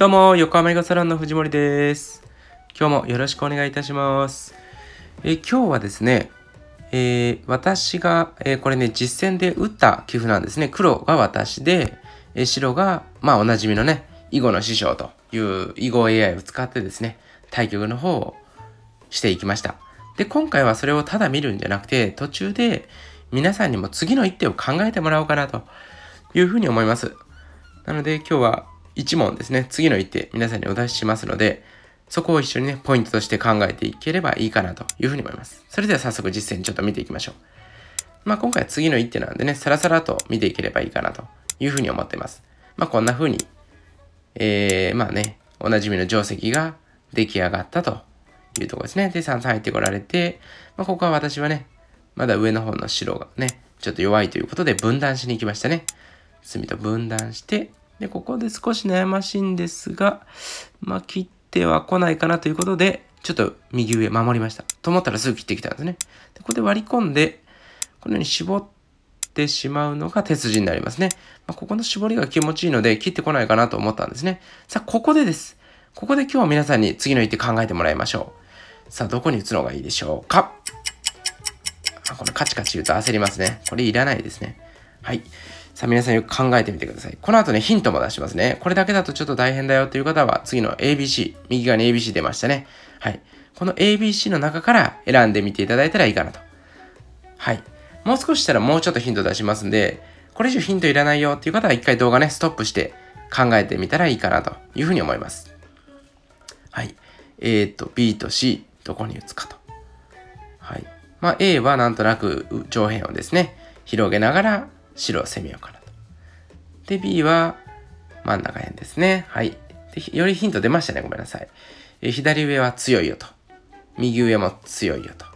どうも、横浜映画サロンの藤森です。今日もよろしくお願いいたします。え今日はですね、えー私が、えーこれね、実戦で打った棋譜なんですね。黒が私で、えー白が、まあ、おなじみのね、囲碁の師匠という囲碁 AI を使ってですね、対局の方をしていきました。で、今回はそれをただ見るんじゃなくて、途中で皆さんにも次の一手を考えてもらおうかなというふうに思います。なので今日は1問ですね、次の一手皆さんにお出ししますので、そこを一緒にね、ポイントとして考えていければいいかなというふうに思います。それでは早速実践ちょっと見ていきましょう。まあ今回は次の一手なんでね、さらさらと見ていければいいかなというふうに思っています。まあこんなふうに、えー、まあね、おなじみの定石が出来上がったというところですね。で、3、3入ってこられて、まあここは私はね、まだ上の方の白がね、ちょっと弱いということで分断しに行きましたね。隅と分断して、で、ここで少し悩ましいんですが、まあ、切っては来ないかなということで、ちょっと右上守りました。と思ったらすぐ切ってきたんですね。でここで割り込んで、このように絞ってしまうのが手筋になりますね。まあ、ここの絞りが気持ちいいので、切ってこないかなと思ったんですね。さあ、ここでです。ここで今日は皆さんに次の一手考えてもらいましょう。さあ、どこに打つのがいいでしょうかあ、これカチカチ言うと焦りますね。これいらないですね。はい。さあ皆さんよく考えてみてください。この後ね、ヒントも出しますね。これだけだとちょっと大変だよという方は、次の ABC、右側に ABC 出ましたね。はい。この ABC の中から選んでみていただいたらいいかなと。はい。もう少ししたらもうちょっとヒント出しますんで、これ以上ヒントいらないよっていう方は一回動画ね、ストップして考えてみたらいいかなというふうに思います。はい。A と B と C、どこに打つかと。はい。まあ A はなんとなく上辺をですね、広げながら白を攻めようかなと。で、B は真ん中辺ですね。はい。で、よりヒント出ましたね。ごめんなさい。え左上は強いよと。右上も強いよと。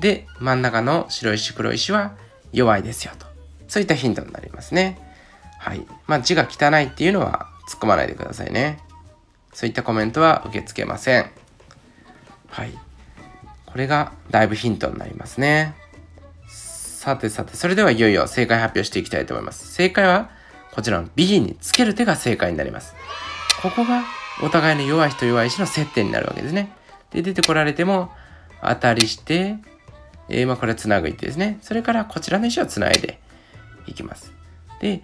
で、真ん中の白石黒石は弱いですよと。そういったヒントになりますね。はい。まあ字が汚いっていうのは突っ込まないでくださいね。そういったコメントは受け付けません。はい。これがだいぶヒントになりますね。さてさて、それではいよいよ正解発表していきたいと思います。正解は、こちらの B につける手が正解になります。ここがお互いの弱い人弱い石の接点になるわけですね。で、出てこられても、当たりして、えー、まあこれはつなぐ一手ですね。それからこちらの石をつないでいきます。で、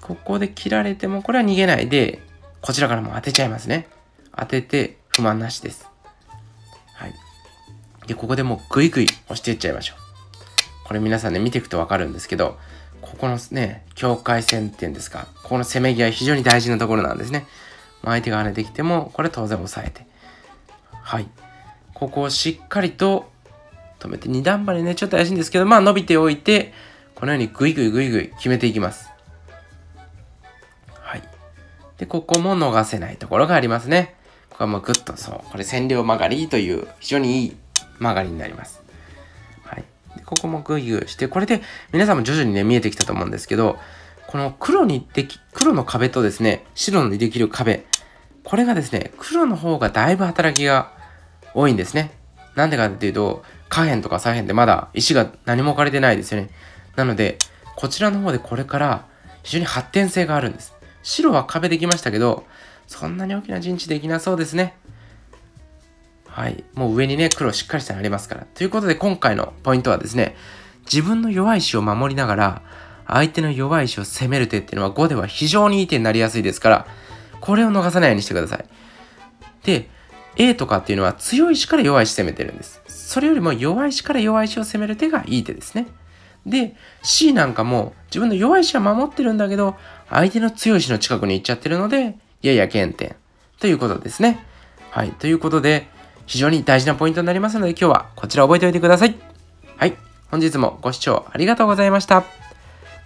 ここで切られても、これは逃げないで、こちらからも当てちゃいますね。当てて、不満なしです。はい。で、ここでもうグイグイ押していっちゃいましょう。これ皆さんね、見ていくとわかるんですけど、ここのね、境界線っていうんですか、ここのせめぎ合い非常に大事なところなんですね。ま相手が跳ねてきても、これ当然抑えて。はい。ここをしっかりと止めて、二段張りね、ちょっと怪しいんですけど、まあ伸びておいて、このようにグイグイグイグイ決めていきます。はい。で、ここも逃せないところがありますね。ここはもうグッと、そう、これ占領曲がりという非常にいい曲がりになります。ここもグイグイして、これで皆さんも徐々にね、見えてきたと思うんですけど、この黒にでき、黒の壁とですね、白にできる壁、これがですね、黒の方がだいぶ働きが多いんですね。なんでかっていうと、下辺とか左辺でまだ石が何も置かれてないですよね。なので、こちらの方でこれから非常に発展性があるんです。白は壁できましたけど、そんなに大きな陣地できなそうですね。はい。もう上にね、黒しっかりしたのありますから。ということで今回のポイントはですね、自分の弱い石を守りながら、相手の弱い石を攻める手っていうのは5では非常にいい手になりやすいですから、これを逃さないようにしてください。で、A とかっていうのは強い石から弱い石攻めてるんです。それよりも弱い石から弱い石を攻める手がいい手ですね。で、C なんかも自分の弱い石は守ってるんだけど、相手の強い石の近くに行っちゃってるので、やや減点ということですね。はい。ということで、非常に大事なポイントになりますので、今日はこちら覚えておいてください。はい。本日もご視聴ありがとうございました。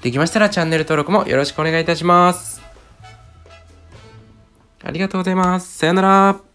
できましたらチャンネル登録もよろしくお願いいたします。ありがとうございます。さよなら。